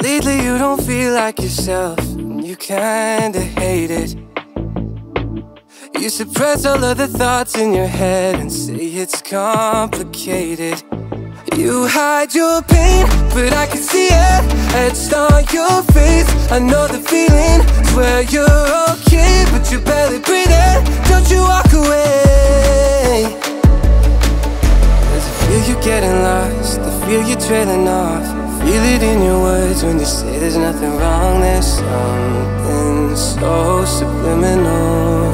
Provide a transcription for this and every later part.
Lately you don't feel like yourself, and you kinda hate it. You suppress all of the thoughts in your head and say it's complicated. You hide your pain, but I can see it etched on your face. I know the feeling, swear you're okay, but you're barely breathing. Don't you walk away. Cause I feel you're getting lost, I feel you're trailing off. Feel it in your words when you say there's nothing wrong, there's something so subliminal.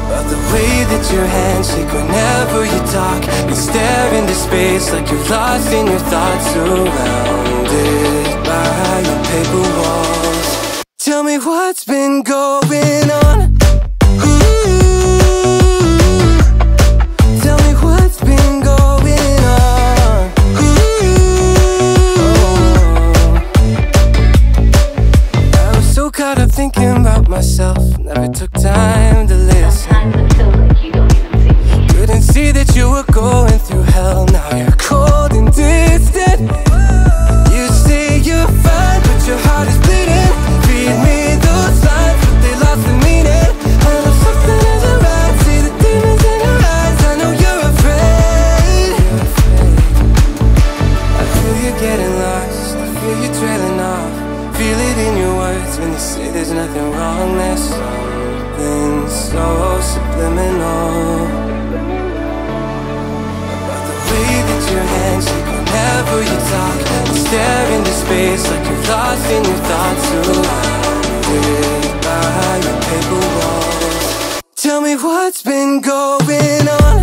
About the way that your hands shake whenever you talk You stare into space like you're lost in your thoughts Surrounded by your paper walls Tell me what's been going on you talk. You stare into space like you're lost in your thoughts. By your paper walls. Tell me what's been going on.